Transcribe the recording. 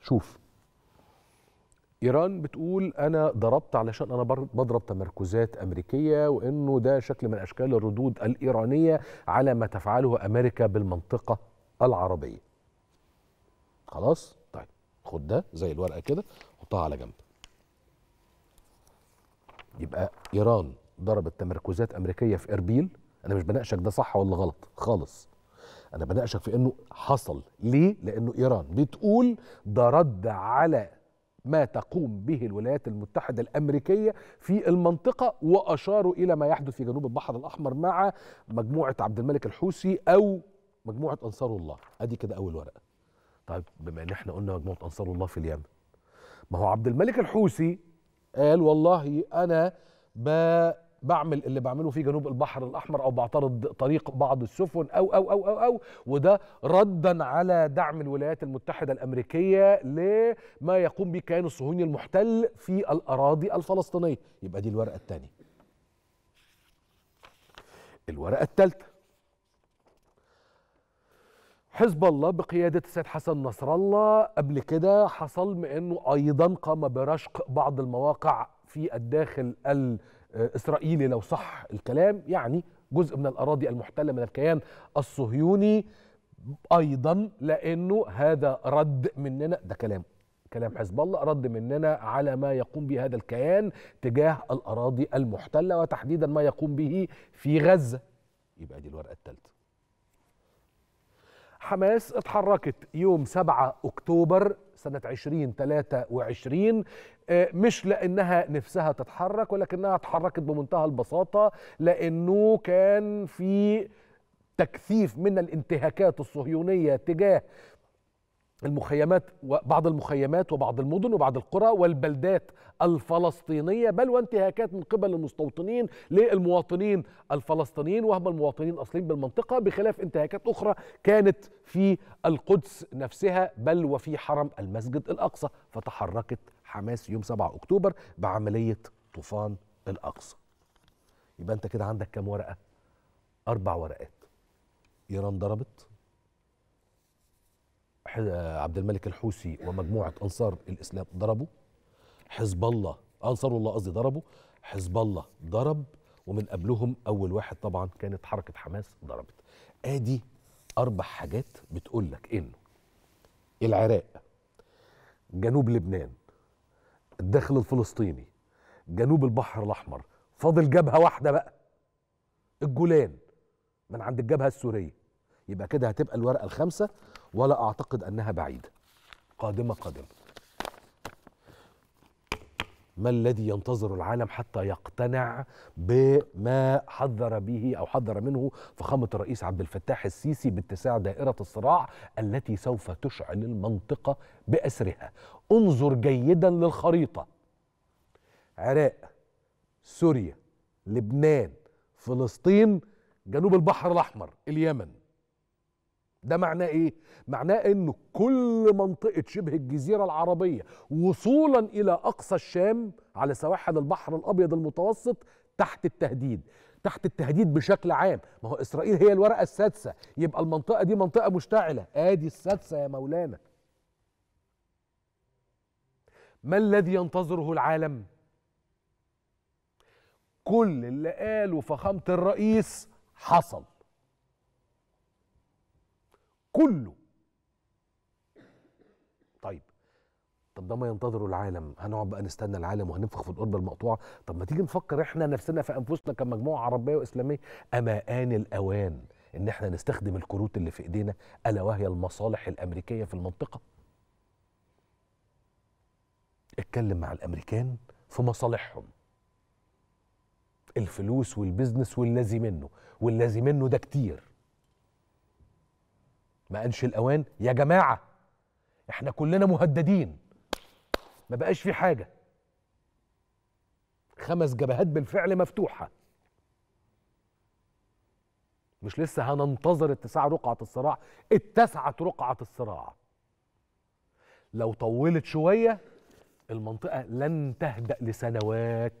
شوف إيران بتقول أنا ضربت علشان أنا بضرب تمركزات أمريكية وإنه ده شكل من أشكال الردود الإيرانية على ما تفعله أمريكا بالمنطقة العربية. خلاص؟ طيب خد ده زي الورقة كده حطها على جنب. يبقى إيران ضربت تمركزات أمريكية في إربيل؟ أنا مش بناقشك ده صح ولا غلط؟ خالص. أنا بناقشك في إنه حصل. ليه؟ لأنه إيران بتقول ده رد على ما تقوم به الولايات المتحدة الأمريكية في المنطقة وأشاروا إلى ما يحدث في جنوب البحر الأحمر مع مجموعة عبد الملك الحوثي أو مجموعة أنصار الله. أدي كده أول ورقة. طيب بما إن إحنا قلنا مجموعة أنصار الله في اليمن. ما هو عبد الملك الحوثي قال والله أنا بعمل اللي بعمله في جنوب البحر الأحمر أو بعترض طريق بعض السفن أو أو أو أو, أو وده ردا على دعم الولايات المتحدة الأمريكية لما يقوم به الكيان الصهيوني المحتل في الأراضي الفلسطينية. يبقى دي الورقة الثانية الورقة الثالثة حزب الله بقيادة السيد حسن نصر الله قبل كده حصل من أنه أيضا قام برشق بعض المواقع في الداخل الإسرائيلي لو صح الكلام يعني جزء من الأراضي المحتلة من الكيان الصهيوني أيضا لأنه هذا رد مننا ده كلام كلام حزب الله رد مننا على ما يقوم به هذا الكيان تجاه الأراضي المحتلة وتحديدا ما يقوم به في غزة. يبقى دي الورقة الثالثة حماس اتحركت يوم 7 أكتوبر سنة 2023 آه، مش لأنها نفسها تتحرك ولكنها اتحركت بمنتهى البساطة لأنه كان في تكثيف من الانتهاكات الصهيونية تجاه المخيمات وبعض المخيمات وبعض المدن وبعض القرى والبلدات الفلسطينية بل وانتهاكات من قبل المستوطنين للمواطنين الفلسطينيين وهم المواطنين الأصليين بالمنطقة بخلاف انتهاكات أخرى كانت في القدس نفسها بل وفي حرم المسجد الأقصى. فتحركت حماس يوم 7 أكتوبر بعملية طوفان الأقصى. يبقى انت كده عندك كام ورقة؟ أربع ورقات. إيران ضربت. عبد الملك الحوثي ومجموعة أنصار الإسلام ضربوا. حزب الله أنصار الله قصدي ضربوا. حزب الله ضرب ومن قبلهم أول واحد طبعا كانت حركة حماس ضربت. آدي أربع حاجات بتقول لك إنه العراق جنوب لبنان الداخل الفلسطيني جنوب البحر الأحمر فاضل جبهة واحدة بقى الجولان من عند الجبهة السورية. يبقى كده هتبقى الورقة الخامسة ولا أعتقد أنها بعيدة. قادمة قادمة ما الذي ينتظر العالم حتى يقتنع بما حذر به أو حذر منه فخامة الرئيس عبد الفتاح السيسي باتساع دائرة الصراع التي سوف تشعل المنطقة بأسرها. انظر جيدا للخريطة. عراق سوريا لبنان فلسطين جنوب البحر الأحمر اليمن. ده معناه إيه؟ معناه انه كل منطقة شبه الجزيرة العربية وصولا إلى أقصى الشام على سواحل البحر الأبيض المتوسط تحت التهديد. تحت التهديد بشكل عام. ما هو إسرائيل هي الورقة السادسة. يبقى المنطقة دي منطقة مشتعلة. آدي السادسة يا مولانا. ما الذي ينتظره العالم؟ كل اللي قاله فخامة الرئيس حصل. كله. طيب طب ده ما ينتظره العالم. هنقعد بقى نستنى العالم وهننفخ في القرب المقطوعة. طب ما تيجي نفكر إحنا نفسنا في أنفسنا كمجموعة عربية وإسلامية. أما آن الأوان إن إحنا نستخدم الكروت اللي في إيدينا ألا وهي المصالح الأمريكية في المنطقة؟ اتكلم مع الأمريكان في مصالحهم. الفلوس والبزنس واللازم منه. واللازم منه ده كتير. ما انش الأوان يا جماعة إحنا كلنا مهددين. ما بقاش في حاجة. خمس جبهات بالفعل مفتوحة. مش لسه هننتظر اتساع رقعة الصراع؟ اتسعت رقعة الصراع. لو طولت شوية المنطقة لن تهدأ لسنوات.